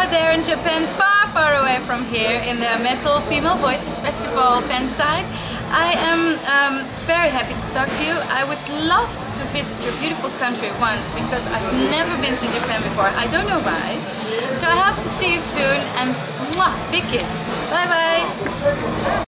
out there in Japan, far, far away from here, in the Metal Female Voices Festival fan site. I am um, very happy to talk to you. I would love to visit your beautiful country once because I've never been to Japan before. I don't know why. So I hope to see you soon and mwah, big kiss. Bye bye.